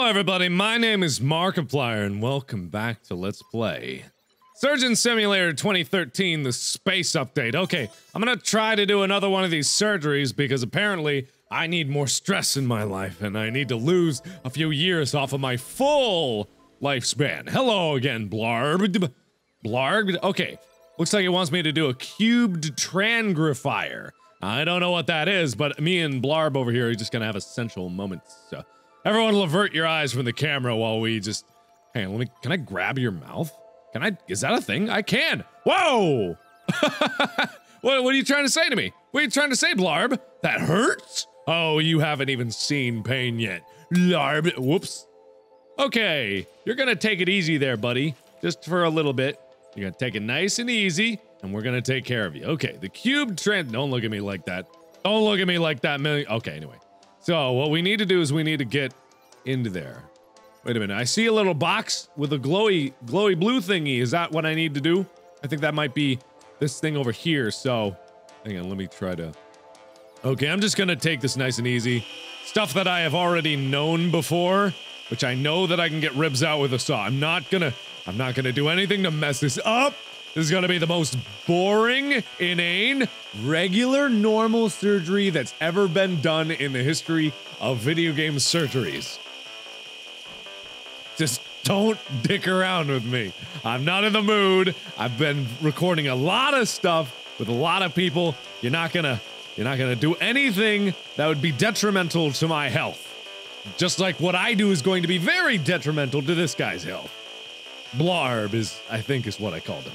Hello, everybody. My name is Markiplier, and welcome back to Let's Play Surgeon Simulator 2013, the space update. Okay, I'm gonna try to do another one of these surgeries because apparently I need more stress in my life, and I need to lose a few years off of my full lifespan. Hello again, Blarb. Blarb? Okay, looks like it wants me to do a cubed transmogrifier. I don't know what that is, but me and Blarb over here are just gonna have essential moments. So. Everyone will avert your eyes from the camera while we just. Hey, let me. Can I grab your mouth? Can I? Is that a thing? I can. Whoa! what, what are you trying to say to me? What are you trying to say, Blarb? That hurts? Oh, you haven't even seen pain yet. Blarb. Whoops. Okay, you're gonna take it easy there, buddy. Just for a little bit. You're gonna take it nice and easy, and we're gonna take care of you. Okay, the cube trend. Don't look at me like that. Don't look at me like that, million. Okay, anyway. So what we need to do is we need to get into there. Wait a minute. I see a little box with a glowy, glowy blue thingy. Is that what I need to do? I think that might be this thing over here. So hang on. Let me try to. Okay, I'm just gonna take this nice and easy. Stuff that I have already known before, which I know that I can get ribs out with a saw. I'm not gonna, I'm not gonna do anything to mess this up. This is gonna be the most boring, inane, regular, normal surgery that's ever been done in the history of video game surgeries. Just don't dick around with me. I'm not in the mood. I've been recording a lot of stuff with a lot of people. You're not gonna, you're not gonna do anything that would be detrimental to my health. Just like what I do is going to be very detrimental to this guy's health. Blarb is, I think, is what I called him.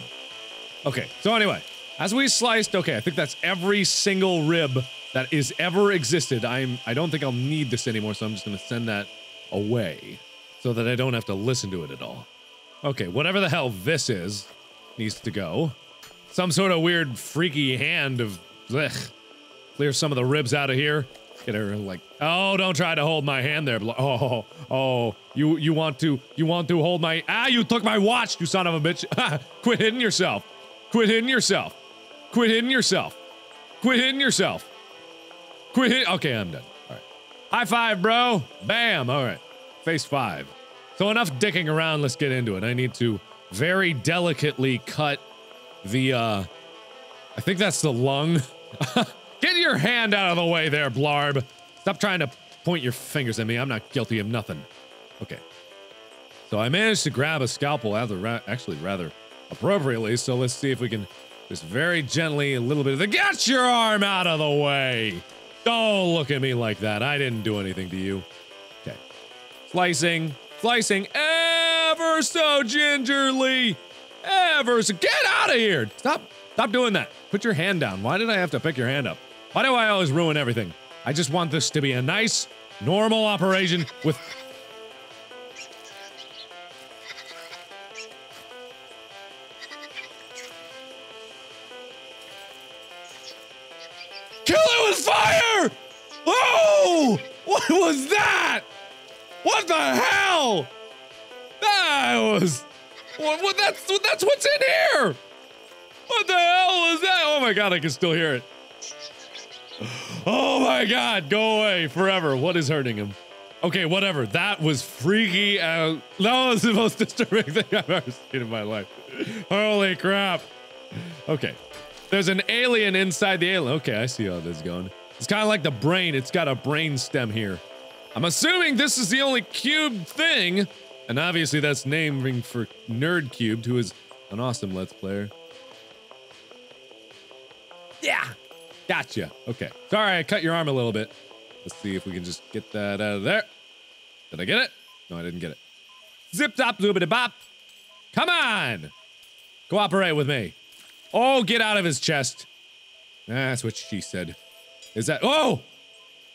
Okay, so anyway, as we sliced, okay, I think that's every single rib that is ever existed. I'm, I don't think I'll need this anymore, so I'm just gonna send that away so that I don't have to listen to it at all. Okay, whatever the hell this is needs to go. Some sort of weird freaky hand of. Clear some of the ribs out of here. Get her like, oh, don't try to hold my hand there. Oh, oh, you, you want to, you want to hold my, ah, you took my watch, you son of a bitch. Quit hitting yourself. Quit hitting yourself. Quit hitting yourself. Quit hitting yourself. Quit hit. Okay, I'm done. All right. High five, bro. Bam. All right. Face five. So enough dicking around. Let's get into it. I need to very delicately cut the, uh, I think that's the lung. get your hand out of the way there, Blarb. Stop trying to point your fingers at me. I'm not guilty of nothing. Okay. So I managed to grab a scalpel, rather, actually rather appropriately. So let's see if we can just very gently, a little bit of the get your arm out of the way. Don't look at me like that. I didn't do anything to you. Okay. Slicing, slicing ever so gingerly. Ever so get out of here. Stop, stop doing that. Put your hand down. Why did I have to pick your hand up? Why do I always ruin everything? I just want this to be a nice, normal operation with Was that? What the hell? That was. What, what that's that's what's in here. What the hell was that? Oh my god, I can still hear it. Oh my god, go away forever. What is hurting him? Okay, whatever. That was freaky out. That was the most disturbing thing I've ever seen in my life. Holy crap. Okay. There's an alien inside the alien. Okay, I see how this is going. It's kind of like the brain. It's got a brain stem here. I'm assuming this is the only cube thing. And obviously that's naming for Nerd Cubed, who is an awesome Let's Player. Yeah, gotcha. Okay, sorry I cut your arm a little bit. Let's see if we can just get that out of there. Did I get it? No, I didn't get it. Zip zop zoobity bop. Come on. Cooperate with me. Oh, get out of his chest. That's what she said. Is that. Oh!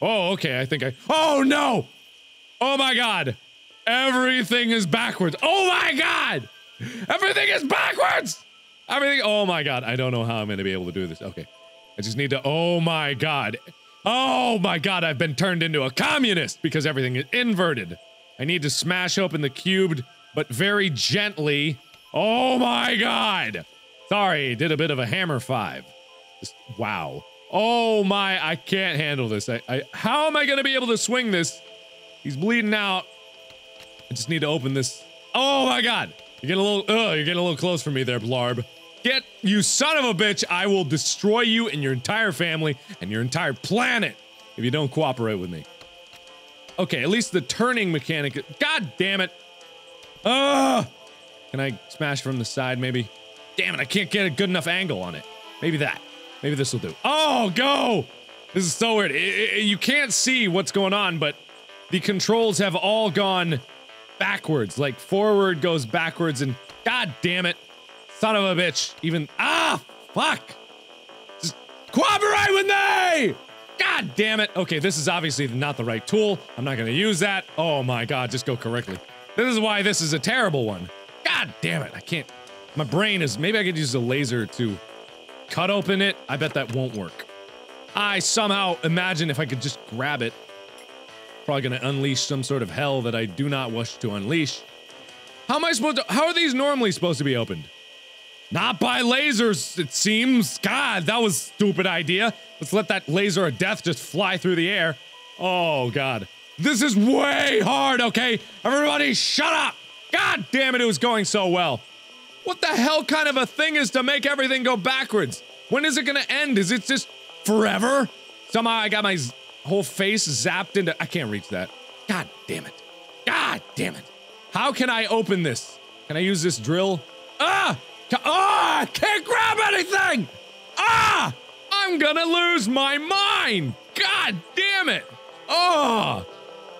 Oh, okay. I think I. Oh, no! Oh my god! Everything is backwards. Oh my god! Everything is backwards! Everything. Oh my god. I don't know how I'm gonna be able to do this. Okay. I just need to. Oh my god. Oh my god. I've been turned into a communist because everything is inverted. I need to smash open the cubed, but very gently. Oh my god! Sorry, did a bit of a hammer five. Just, wow. Oh my, I can't handle this. I, I, how am I gonna be able to swing this? He's bleeding out. I just need to open this. Oh my god! You're getting a little, oh, you're getting a little close for me there, Blarb. Get, you son of a bitch, I will destroy you and your entire family and your entire planet if you don't cooperate with me. Okay, at least the turning mechanic, god damn it. Ah! Can I smash from the side, maybe? Damn it, I can't get a good enough angle on it. Maybe that. Maybe this will do. Oh, go! This is so weird. It, it, you can't see what's going on, but the controls have all gone backwards. Like, forward goes backwards, and god damn it. Son of a bitch. Even. Ah! Fuck! Just cooperate with me! God damn it. Okay, this is obviously not the right tool. I'm not gonna use that. Oh my god, just go correctly. This is why this is a terrible one. God damn it, I can't. My brain is. Maybe I could use a laser to cut open it. I bet that won't work. I somehow imagine if I could just grab it. Probably gonna unleash some sort of hell that I do not wish to unleash. How am I supposed to. How are these normally supposed to be opened? Not by lasers, it seems. God, that was stupid idea. Let's let that laser of death just fly through the air. Oh, God. This is way hard, okay? Everybody shut up! God damn it, it was going so well. What the hell kind of a thing is to make everything go backwards? When is it gonna end? Is it just forever? Somehow I got my whole face zapped into- I can't reach that. God damn it. God damn it. How can I open this? Can I use this drill? Ah! Ah! I can't grab anything! Ah! I'm gonna lose my mind! God damn it! Oh!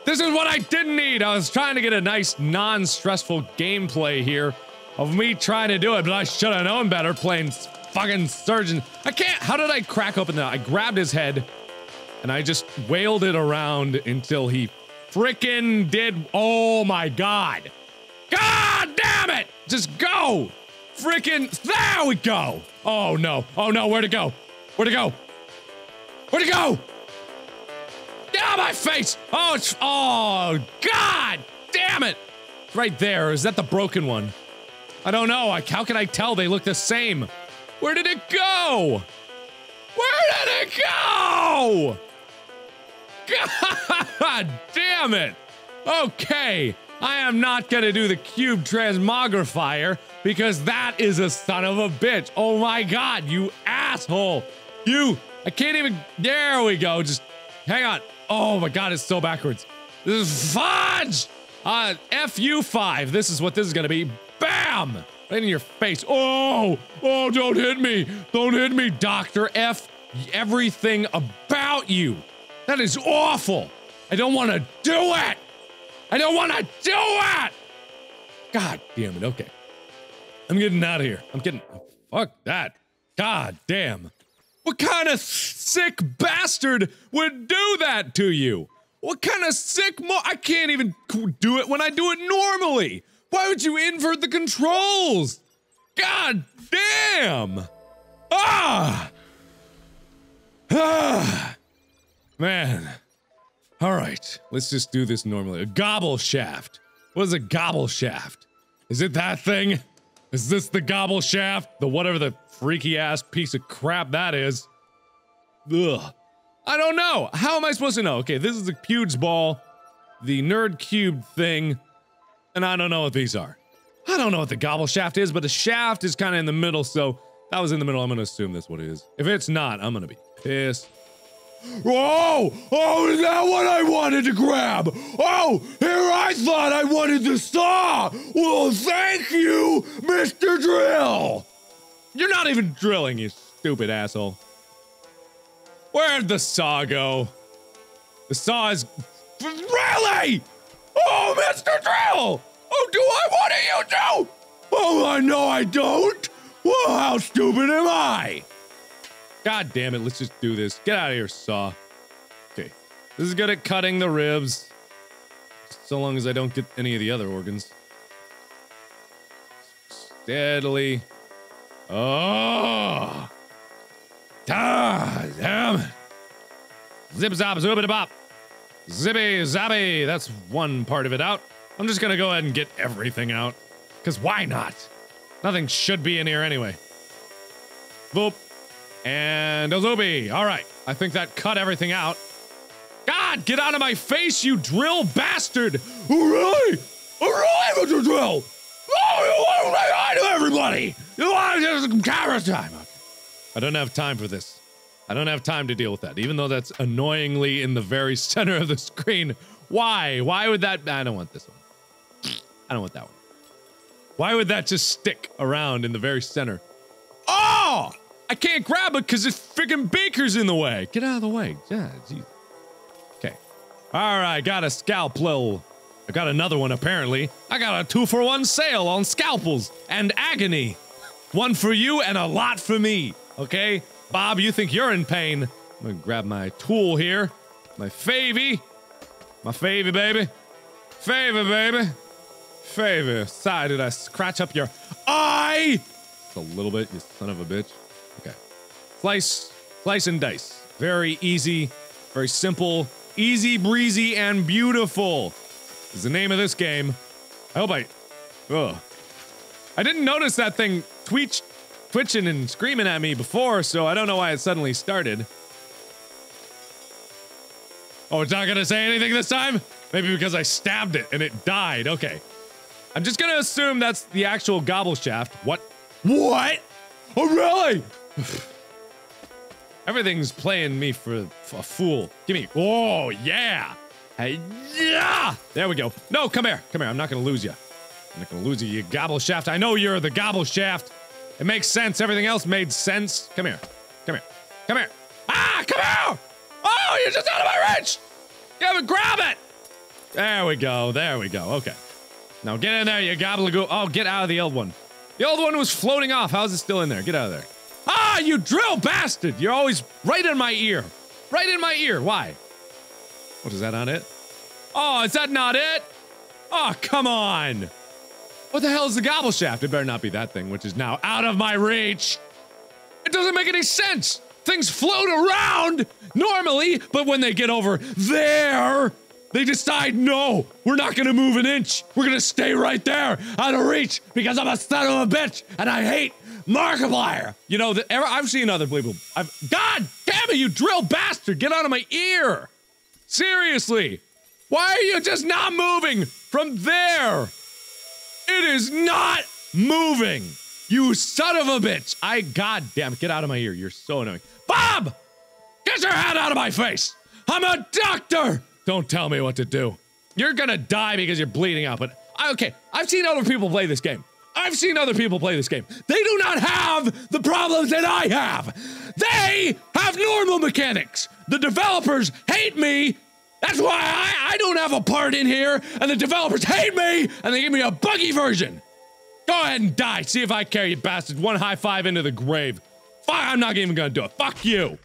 This is what I didn't need! I was trying to get a nice, non-stressful gameplay here of me trying to do it, but I should have known better playing fucking surgeon. I can't- how did I crack open that? I grabbed his head, and I just wailed it around until he frickin' did- oh my god! God damn it! Just go! Frickin' there we go! Oh no, oh no, where'd it go? Where'd it go? Where'd it go? Down my face! Oh, oh, God damn it! Right there. Is that the broken one? I don't know. I, how can I tell? They look the same. Where did it go? Where did it go? God damn it! Okay, I am not gonna do the cube transmogrifier because that is a son of a bitch. Oh my god, you asshole! You, I can't even. There we go. Just hang on. Oh my god, it's so backwards. This is fudge. Uh, FU5. This is what this is gonna be. Bam! Right in your face. Oh, oh, don't hit me. Don't hit me, Doctor F. Everything about you. That is awful. I don't want to do it. I don't want to do it. God damn it. Okay. I'm getting out of here. I'm getting. Fuck that. God damn. What kind of sick bastard would do that to you? What kind of sick mo- I can't even do it when I do it normally. Why would you invert the controls? God damn. Ah. Ah. Man. All right, let's just do this normally. A gobble shaft. What is a gobble shaft? Is it that thing? Is this the gobble shaft? The whatever the freaky ass piece of crap that is? Ugh. I don't know. How am I supposed to know? Okay, this is the Pewds ball, the nerd cube thing, and I don't know what these are. I don't know what the gobble shaft is, but the shaft is kind of in the middle, so that was in the middle. I'm gonna assume that's what it is. If it's not, I'm gonna be pissed. Oh! Oh, is that what I wanted to grab? Oh, here I thought I wanted the saw! Well, thank you, Mr. Drill! You're not even drilling, you stupid asshole. Where'd the saw go? The saw is. Really? Oh, Mr. Drill! Oh, do I want to you do? Oh, I know I don't! Well, how stupid am I? God damn it, let's just do this. Get out of here, saw. Okay. This is good at cutting the ribs. So long as I don't get any of the other organs. Steadily. Oh! Ah, damn it. Zip zop, zoobity bop. Zippy zappy. That's one part of it out. I'm just gonna go ahead and get everything out. Because why not? Nothing should be in here anyway. Boop. And Ozobi. All right. I think that cut everything out. God, get out of my face, you drill bastard! Oh, really? I'm really to drill. Oh, you want to everybody. You want to some camera time. I don't have time for this. I don't have time to deal with that, even though that's annoyingly in the very center of the screen. Why? Why would that? I don't want this one. I don't want that one. Why would that just stick around in the very center? Oh! I can't grab it because this freaking beaker's in the way. Get out of the way. Yeah, geez. Okay. All right, got a scalpel. I got another one apparently. I got a two for one sale on scalpels and agony. One for you and a lot for me. Okay? Bob, you think you're in pain. I'm gonna grab my tool here. My favy. My favy, baby. Favor, baby. Favor. Side, did I scratch up your eye? Just a little bit, you son of a bitch. Okay. Slice, slice and dice. Very easy, very simple, easy breezy and beautiful is the name of this game. I hope I, ugh. I didn't notice that thing twitch, twitching and screaming at me before, so I don't know why it suddenly started. Oh, it's not gonna say anything this time? Maybe because I stabbed it and it died. Okay. I'm just gonna assume that's the actual gobble shaft. What? What? Oh, really? Everything's playing me for, a fool. Give me. Oh, yeah. Hey, yeah. There we go. No, come here. Come here. I'm not gonna lose you. I'm not gonna lose you, you gobble shaft. I know you're the gobble shaft. It makes sense. Everything else made sense. Come here. Come here. Come here. Ah, come here! Oh, you're just out of my reach! Yeah, but grab it! There we go. There we go. Okay. Now get in there, you gobbledygook. Oh, get out of the old one. The old one was floating off. How's it still in there? Get out of there. Ah, you drill bastard! You're always right in my ear. Right in my ear. Why? What is that not it? Oh, is that not it? Oh, come on. What the hell is the gobble shaft? It better not be that thing, which is now out of my reach. It doesn't make any sense. Things float around normally, but when they get over there, they decide, no, we're not gonna move an inch. We're gonna stay right there, out of reach, because I'm a son of a bitch, and I hate Markiplier. You know, the, I've seen other people. I've, God damn it, you drill bastard, get out of my ear. Seriously, why are you just not moving from there? It is not moving. You son of a bitch! I goddamn get out of my ear. You're so annoying. Bob! Get your head out of my face! I'm a doctor! Don't tell me what to do. You're gonna die because you're bleeding out, but I, okay, I've seen other people play this game. I've seen other people play this game. They do not have the problems that I have. They have normal mechanics. The developers hate me. That's why I, I don't have a part in here, and the developers hate me, and they give me a buggy version. Go ahead and die. See if I care, you bastard. One high five into the grave. Fuck, I'm not even gonna do it. Fuck you.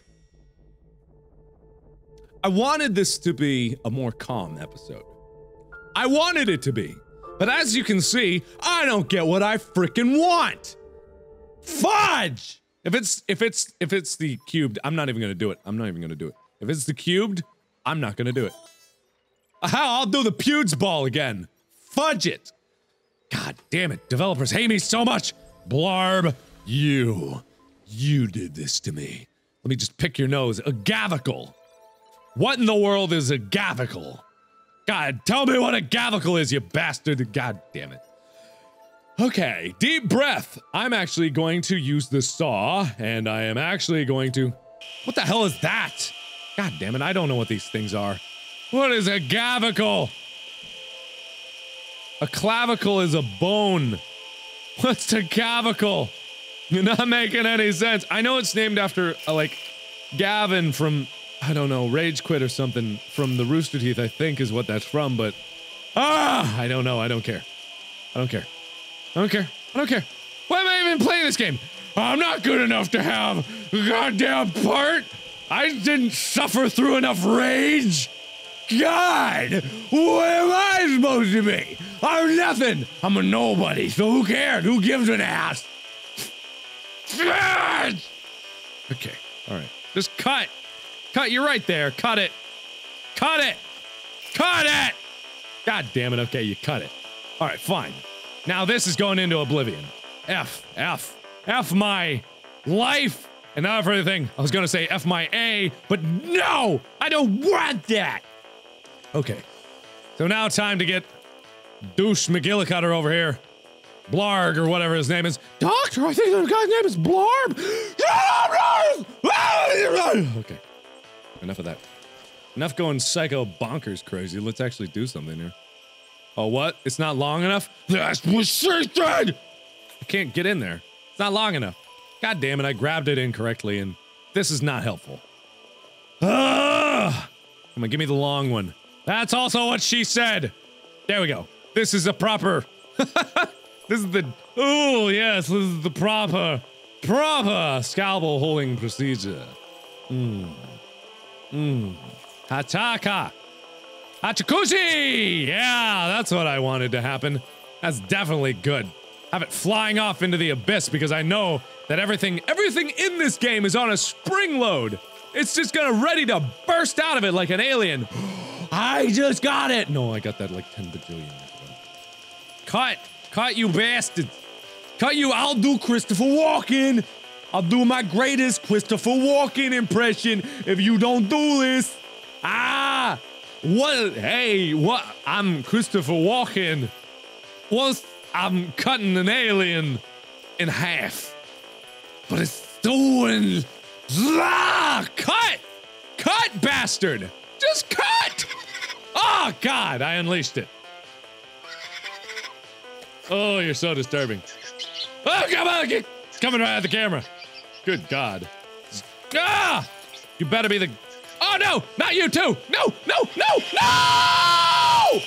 I wanted this to be a more calm episode. I wanted it to be. But as you can see, I don't get what I freaking want. Fudge! If it's if it's if it's the cubed, I'm not even gonna do it. I'm not even gonna do it. If it's the cubed, I'm not gonna do it. I'll do the Pewds ball again. Fudge it. God damn it. Developers hate me so much. Blarb, you. You did this to me. Let me just pick your nose. A gavicle. What in the world is a gavicle? God, tell me what a gavicle is, you bastard. God damn it. Okay, deep breath. I'm actually going to use the saw, and I am actually going to. What the hell is that? God damn it, I don't know what these things are. What is a gavicle? A clavicle is a bone. What's a clavicle? You're not making any sense. I know it's named after, uh, like, Gavin from I don't know, Rage Quit or something from the Rooster Teeth, I think is what that's from, but ah, I don't know. I don't care. I don't care. I don't care. I don't care. Why am I even playing this game? I'm not good enough to have a goddamn part. I didn't suffer through enough rage. God, what am I supposed to be? I'm nothing. I'm a nobody, so who cares? Who gives an ass? Okay, all right. Just cut. Cut, you're right there. Cut it. Cut it. Cut it. God damn it. Okay, you cut it. All right, fine. Now this is going into oblivion. F, F, F my life and now for everything. I was gonna say F my A, but no, I don't want that. Okay, so now time to get douche McGillicudder over here. Blarg or whatever his name is. Doctor, I think the guy's name is Blarb. Ah, okay. Enough of that. Enough going psycho bonkers crazy. Let's actually do something here. Oh, what? It's not long enough? That's what she said! I can't get in there. It's not long enough. God damn it, I grabbed it incorrectly and this is not helpful. Ah! Come on, give me the long one. That's also what she said. There we go. This is a proper. this is the. Oh, yes, this is the proper, proper scalpel holding procedure. Mmm. Mmm. Hataka. Hachakushi! Yeah, that's what I wanted to happen. That's definitely good. Have it flying off into the abyss because I know that everything everything in this game is on a spring load. It's just gonna ready to burst out of it like an alien. I just got it! No, I got that like 10 bajillion. Cut! Cut, you bastard. Cut you! I'll do Christopher Walken! I'll do my greatest Christopher Walken impression if you don't do this! Ah! What? Hey, what? I'm Christopher Walken. What's. I'm cutting an alien in half. But it's doing. Ah! Cut! Cut, bastard! Just cut! Oh, God, I unleashed it. Oh, you're so disturbing. Oh, come on! Get, coming right at the camera. Good God. Ah! You better be the. Oh, no! Not you, too! No! No! No! No!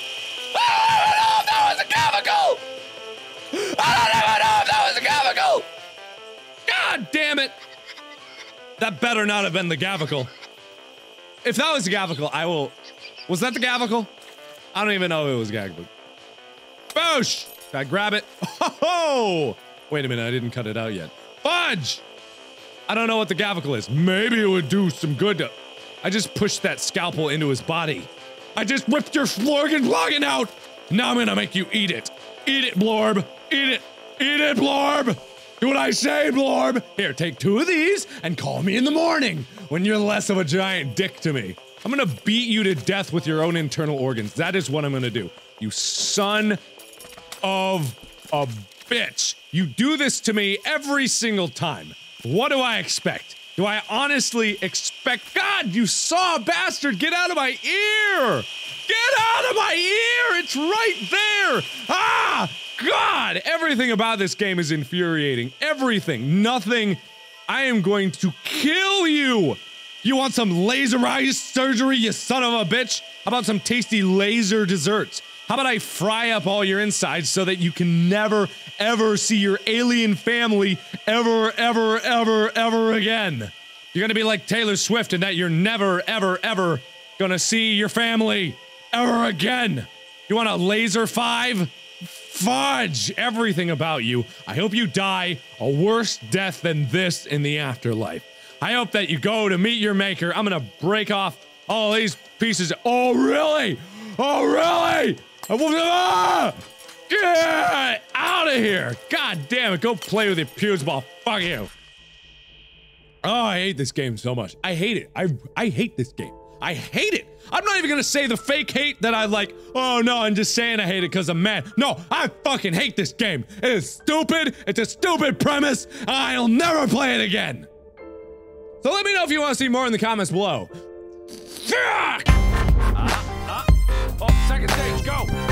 God damn it! That better not have been the gavicle. If that was the gavicle, I will. Was that the gavicle? I don't even know if it was gavicle. Boosh! Did I grab it? Oh! Wait a minute, I didn't cut it out yet. Fudge! I don't know what the gavicle is. Maybe it would do some good to. I just pushed that scalpel into his body. I just ripped your Florgan Blogging out! Now I'm gonna make you eat it. Eat it, Blorb! Eat it! Eat it, Blorb! Do what I say, Blorb! Here, take two of these and call me in the morning when you're less of a giant dick to me. I'm gonna beat you to death with your own internal organs. That is what I'm gonna do. You son of a bitch. You do this to me every single time. What do I expect? Do I honestly expect- God, you saw bastard! Get out of my ear! Get out of my ear! It's right there! Ah! God! Everything about this game is infuriating. Everything. Nothing. I am going to kill you! You want some laser eye surgery, you son of a bitch? How about some tasty laser desserts? How about I fry up all your insides so that you can never, ever see your alien family ever, ever, ever, ever again? You're gonna be like Taylor Swift in that you're never, ever, ever gonna see your family ever again. You want a laser five? Fudge everything about you. I hope you die a worse death than this in the afterlife. I hope that you go to meet your maker. I'm gonna break off all these pieces. Oh, really? Oh, really? Ah! Get out of here! God damn it, go play with your Pewds ball. Fuck you. Oh, I hate this game so much. I hate it. I I hate this game. I hate it. I'm not even gonna say the fake hate that I like. Oh no, I'm just saying I hate it because I'm mad. No, I fucking hate this game. It is stupid. It's a stupid premise. I'll never play it again. So let me know if you want to see more in the comments below. Fuck! Uh, uh, oh, second stage, go!